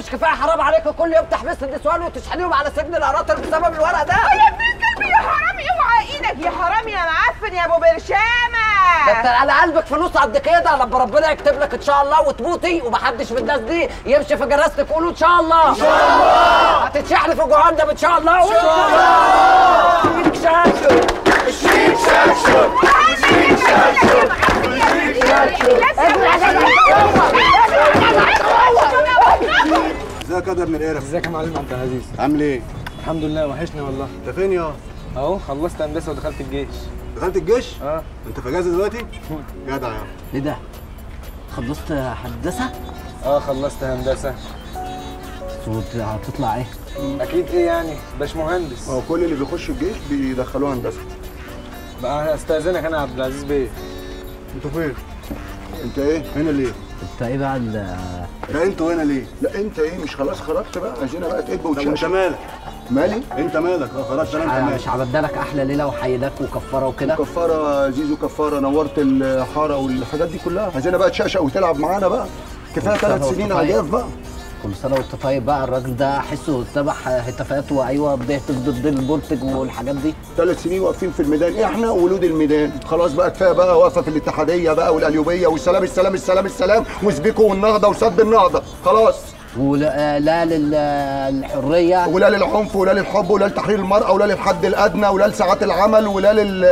مش كفاية حرام عليكم كل يوم تحبس النسوان وتشحنيهم على سجن القناطر بسبب الورق ده يا ابن الكلب يا حرامي اوعى إيدك يا حرامي يا معفن يا أبو برشامة. ده انت على قلبك فلوس قد كده. لما ربنا يكتب لك إن شاء الله وتموتي ومحدش من الناس دي يمشي في جنازتك قولوا إن شاء الله. إن شاء الله. هتتشحن في جهنم إن شاء الله. إن شاء الله. الشيك شاكشو الشيك شاكشو الشيك شاكشو ازيك يا ابن القرف ازيك يا معلم عبد العزيز؟ عامل إيه؟ الحمد لله وحشني والله. انت فين يا؟ اهو خلصت هندسة ودخلت الجيش. دخلت الجيش؟ آه. انت في اجازة دلوقتي؟ جدع يا إيه ده؟ خلصت هندسة؟ آه خلصت هندسة. هتطلع إيه؟ أكيد إيه يعني؟ باش مهندس هو كل اللي بيخش الجيش بيدخلوه هندسة. بقى استاذنك أنا يا عبد العزيز بيه. أنتوا فين؟ انت إيه؟ هنا ليه؟ انت إيه بقى ال لا أنتوا هنا ليه؟ لا انت إيه؟ مش خلاص خرجت بقى عايزين بقى تقب وتشمش انت مالك مالي؟ انت مالك؟ آه خرجت أنا مش عبدالك أحلى ليلة وحيدك وكفارة وكده. كفارة زيزو كفارة نورت الحارة والحاجات دي كلها. عايزين بقى تشقشق وتلعب معانا بقى. كفاية ثلاث سنين طيب. عجاف بقى. كل سنة وانت طيب بقى. الراجل ده احسه اتبع هتافات وأيوة بيهتف ضد البولتج والحاجات دي. ثلاث سنين واقفين في الميدان. إحنا ولود الميدان. خلاص بقى كفاية بقى واقفه في الاتحادية بقى والقليوبيه والسلام السلام السلام السلام. وسبيكو والنهضة وسد النهضة. خلاص. ولا لا للحرية. ولا للعنف ولا للحب ولا لتحرير المرأة ولا للحد الأدنى ولا لساعات العمل ولا لل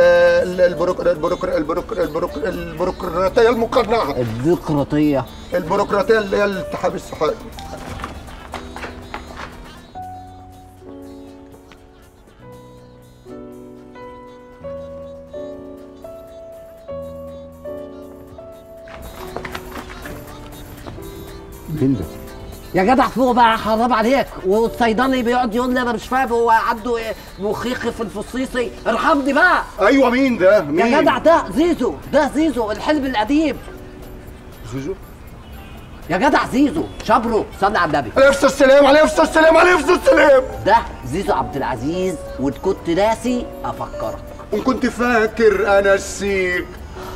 البروكر البروكر البروكر البروكر البيروقراطية المقنعة. الديمقراطيه البيروقراطية اللي هي الاتحاد الصحي. مين ده؟ يا جدع فوق بقى حرام عليك والصيدلي بيقعد يقول لي أنا مش فاهم هو عنده إيه؟ مخيخ في الفصيصي. ارحمني بقى. أيوه مين ده؟ مين؟ يا جدع ده زيزو ده زيزو الحلم القديم. زوزو يا جدع زيزو شبرو صلي على النبي. عليه الصلاة السلام عليه الصلاة السلام عليه الصلاة السلام ده زيزو عبد العزيز وإن كنت ناسي أفكرك. وإن كنت فاكر أنا السيك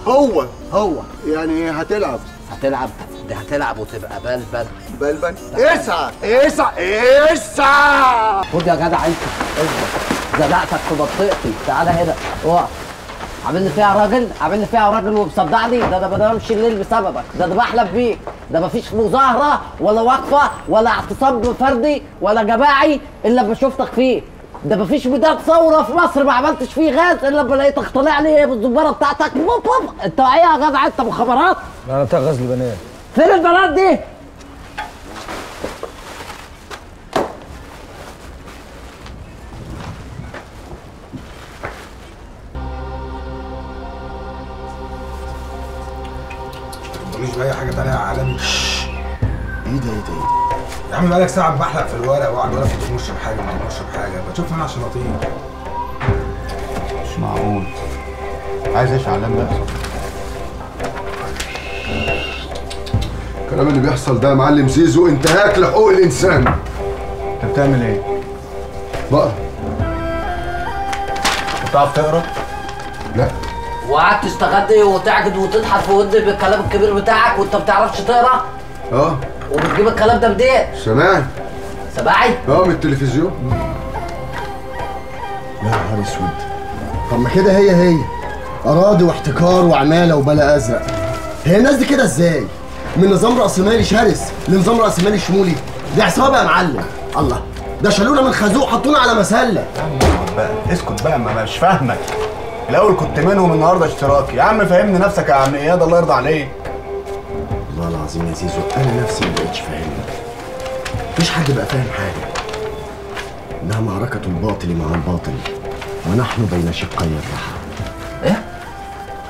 هو هو. يعني هتلعب. هتلعب. ده هتلعب وتبقى بلبل بلبل اسعى اسعى اسعى خد يا جدع انت. اصبر زنقتك في منطقتي. تعالى هنا. اقف عامل لي فيها راجل؟ عامل لي فيها راجل ومصدعني. ده أنا بنامش الليل بسببك. ده أنا بحلم بيك. ده مفيش مظاهرة ولا وقفة ولا اعتصام فردي ولا جماعي إلا لما شفتك فيه. ده مفيش ميدان ثورة في مصر ما عملتش فيه غاز إلا لما لقيتك طالع لي بالزباره بتاعتك. بوب بوب انت إيه يا جدع؟ انت مخابرات؟ أنا بتاع غزل بنات فين البنات دي؟ مش بأي حاجة تانية يا عالمي. إيه ده إيه ده إيه يا عم بقالك ساعة بحلق في الورق أقول لك ما تمرش بحاجة ما تمرش بحاجة بتشوف أنا عشان اطير مش معقول. عايز إيش علام بقى الكلام اللي بيحصل ده يا معلم زيزو انتهاك لحقوق الإنسان. انت بتعمل إيه؟ بقرا بتعرف تقرا؟ لا. وقعدت تستغدي وتعجد وتضحك في ودني بالكلام الكبير بتاعك وانت ما بتعرفش تقرا؟ آه. وبتجيب الكلام ده منين؟ سمعت سباعي؟ آه من التلفزيون. يا نهار اسود. طب ما كده هي هي. اراضي واحتكار وعمالة وبلا ازرق. هي الناس دي كده إزاي؟ من نظام راسمالي شرس لنظام راسمالي شمولي. دي عصابة يا معلم. الله. ده شالونا من خازوق حطونا على مسلة. بقى اسكت بقى ما مش فاهمك. الأول كنت منهم النهارده اشتراكي يا عم فهمني نفسك يا عم إياد الله يرضى عليك. والله العظيم يا زيزو أنا نفسي ما بقتش فاهمني. مفيش حد بقى فاهم حاجة. إنها معركة الباطل مع الباطل. ونحن بين شقي الرحى. إيه؟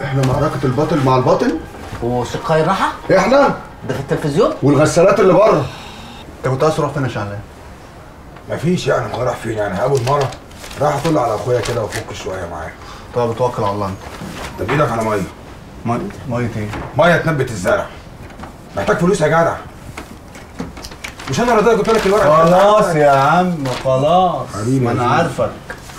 إحنا معركة الباطل مع الباطل؟ وشقاي الراحة؟ إحنا؟ ده في التلفزيون؟ والغسالات اللي بره. أنت كنت عايز تروح فين يا شعلان مفيش يعني ما راح فين يعني؟ أول مرة. راح اطل على أخويا كده وافك شوية معاه. طب توكل على الله أنت. طب إيدك على مية. ميه مية إيه؟ مية تنبت الزرع. محتاج فلوس يا جدع. مش أنا اللي قلت لك الورقه خلاص يا عم خلاص. حبيبي. ما أنا. عارفك.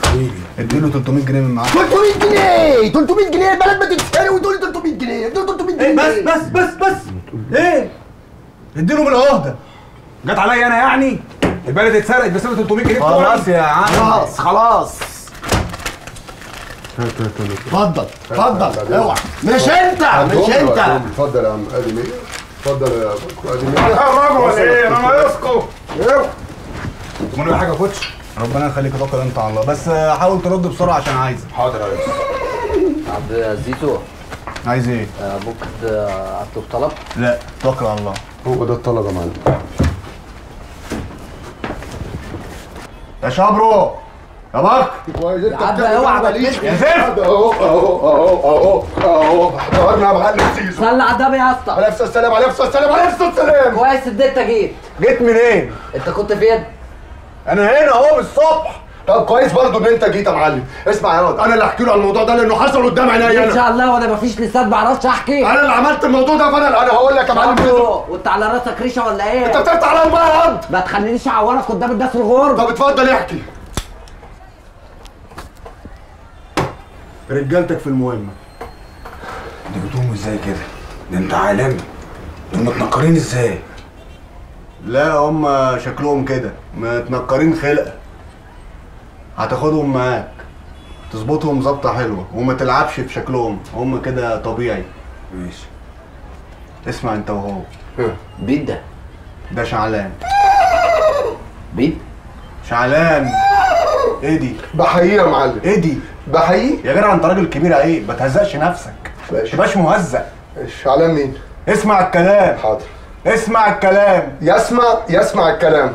حبيبي. اديله 300 جنيه من معاك. 300 جنيه! 300 جنيه! البلد بتتسرق وتقول لي 300 جنيه! دول 300 جنيه! بس بس بس بس! إيه؟ اديله بالعهدة. جت عليا أنا يعني. البلد اتسرقت بسبب 300 جنيه. خلاص يا عم. خلاص. خلاص. اتفضل اتفضل. اوعى. مش انت مش انت. اتفضل يا عم. أدي 100 اتفضل يا ابو أدي 100 الراجل ولا إيه؟ أنا ناقصكم إيه تمنوا حاجة يا كوتش. ربنا يخليك توكل انت على الله. بس حاول ترد بسرعة عشان عايزك حاضر يا ريس. عبد زيزو عايز إيه؟ آه، ممكن آه، اطلب طلب لا توكل على الله. هو ده الطلب يا معلم. يا شابرو يا بك. كويس انت عم اوعى. يا زفت اهو اهو اهو اهو اهو. يا معلم سيزو. صلي على النبي يا اسطى. عليه الصلاة والسلام عليه الصلاة والسلام عليه الصلاة والسلام. كويس إن انت جيت جيت منين؟ أنت كنت فين؟ أنا هنا اهو بالصبح. طب كويس برضه ان انت جيت يا معلم. اسمع يا واد أنا اللي احكي له على الموضوع ده لأنه حصل قدام عينيا. ان أنا شاء الله وأنا مفيش لسان ما أعرفش احكي. أنا اللي عملت الموضوع ده فانا أنا هقول لك يا معلم. وانت على راسك ريشة ولا إيه؟ انت بتفتح على واد ما تخلينيش اعورك قدام الناس الغرب طب اتفضل احكي. رجالتك في المهمة. دي بتقوم إزاي كده؟ ده انت عالمي. دول متنكرين إزاي؟ لا هم شكلهم كده. متنكرين خلقة. هتاخدهم معاك. تظبطهم ظبطة حلوة. وما تلعبش في شكلهم. هم كده طبيعي. ماشي. اسمع انت وهو. بيت ده؟ ده شعلان. بيت؟ شعلان. إيه دي؟ بحييه يا معلم. إيه دي؟ بحييه يا جدع انت راجل كبير عيب ما تهزقش نفسك. ماشي. تبقاش مهزق. شعلان مين؟ اسمع الكلام. حاضر. اسمع الكلام. يسمع يسمع الكلام.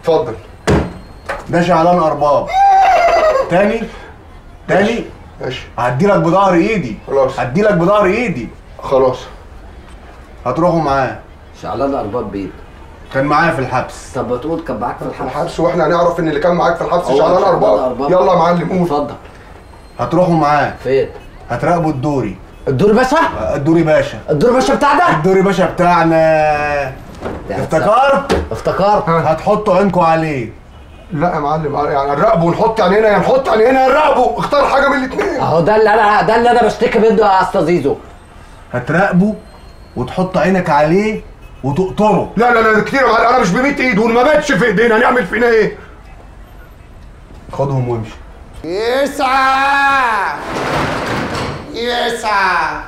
اتفضل. ده شعلان ارباب تاني؟ تاني؟ ماشي. هديلك بظهر إيدي. خلاص. هديلك بظهر إيدي. خلاص. هتروحوا معاه. شعلان ارباب بيت. كان معايا في الحبس. طب ما تقول كان معاك في في الحبس. الحبس وإحنا هنعرف إن اللي كان معاك في الحبس شعلان ارباب يلا يا معلم قول. اتفضل. هتروحوا معاه. فين؟ هتراقبوا الدوري. الدور باشا؟ الدوري باشا. الدور باشا بتاعنا؟ الدوري باشا بتاعنا. افتكرت؟ افتكرت. هتحطوا عينكم عليه. لا يا معلم يعني نراقبه ونحط عينينا يا نحط عينينا يا نراقبه اختار حاجة من الاثنين اهو ده اللي أنا ده اللي أنا بشتكي منه يا اسطى زيزو. هتراقبه وتحط عينك عليه وتقطره. لا لا لا كتير أنا مش ب 100 ايد وما باتش في إيدينا. هنعمل فينا إيه؟ خدهم وامشي. يسعى! يسعى.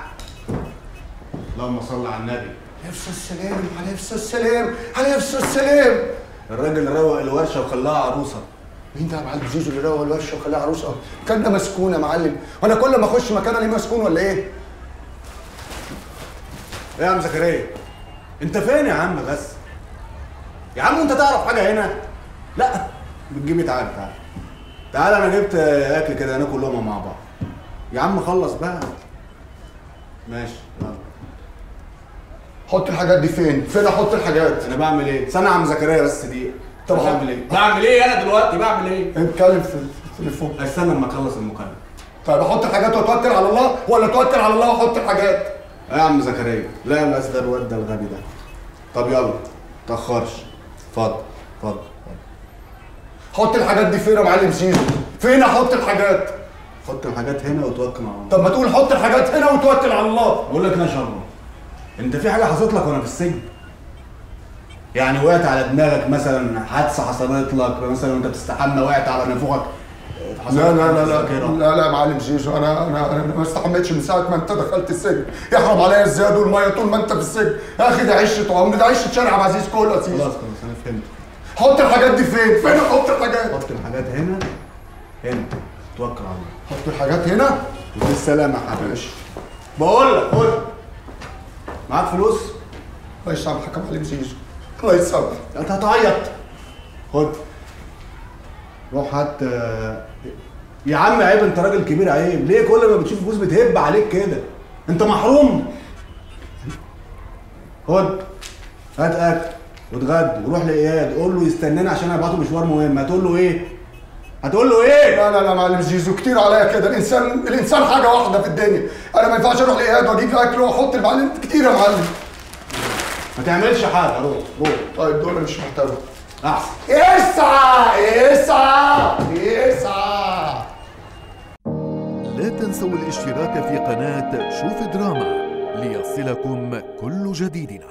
اللهم صل على النبي. نفس السلام عليه نفس السلام عليه نفس السلام الراجل روق الورشة وخلاها عروسة. مين ده يا معلم؟ زيزو اللي روى الورشة وخلاها عروسة. كان ده مسكون يا معلم. وأنا كل ما أخش مكان ألاقيه مسكون ولا إيه؟ إيه يا عم زكريا؟ أنت فين يا عم بس يا عم أنت تعرف حاجة هنا؟ لا بتجيبي تعالى تعالى تعالى أنا جبت أكل كده ناكل لقمة مع بعض. يا عم خلص بقى. ماشي يلا. حط الحاجات دي فين؟ فين أحط الحاجات؟ أنا بعمل إيه؟ استنى يا عم زكريا بس دي. طب بعمل إيه؟ بعمل إيه أنا دلوقتي؟ بعمل إيه؟ اتكلم في التليفون. استنى لما أخلص المكالمة. طيب أحط الحاجات وأتوكل على الله؟ ولا اتوكل على الله وأحط الحاجات؟ يا عم زكريا لا بس ده الواد ده الغبي ده. طب يلا تأخرش. اتفضل اتفضل. حط الحاجات دي فين يا معلم سيزو فين أحط الحاجات؟ حط الحاجات هنا وتوكل على الله. طب ما تقول حط الحاجات هنا وتوكل على الله. بقول لك أنا شر انت في حاجة حصلت لك وأنا في السجن؟ يعني وقعت على دماغك مثلا حادثة حصلت لك مثلا وانت بتستحمى وقعت على نافوخك لا لا لا لا. لا لا يا معلم زيزو أنا أنا أنا ما استحملتش من ساعة ما انت دخلت السجن. يحرم عليا الزيادة والمية طول ما انت في السجن. يا أخي ده عشة عمر ده عشة شارع عبد العزيز كله يا خلاص خلاص أنا فهمت. حط الحاجات دي فين؟ فين أحط الحاجات؟ حط الحاجات هنا هنا. توكل على الله. حط الحاجات هنا بالسلامه يا حبيبي. بقول لك خد معاك فلوس؟ الله يسامحك يا معلم زيزو الله يسامحك انت هتعيط. خد. روح هات آه، يا عم عيب انت راجل كبير عيب. ليه كل ما بتشوف فلوس بتهب عليك كده؟ انت محروم. خد. هات اكل واتغدى وروح لإياد. قول له يستناني عشان ابعته مشوار مهم. هتقول له إيه؟ هتقول له إيه؟ لا لا لا معلم زيزو كتير عليا كده. الإنسان الإنسان حاجة واحدة في الدنيا. أنا ما ينفعش أروح لاياد وأجيب أكل وأحط المعلم كتير يا معلم. ما تعملش حاجة روح روح. طيب دول مش محتاجه أحسن. اسعى اسعى اسعى. لا تنسوا الاشتراك في قناة شوف دراما ليصلكم كل جديدنا.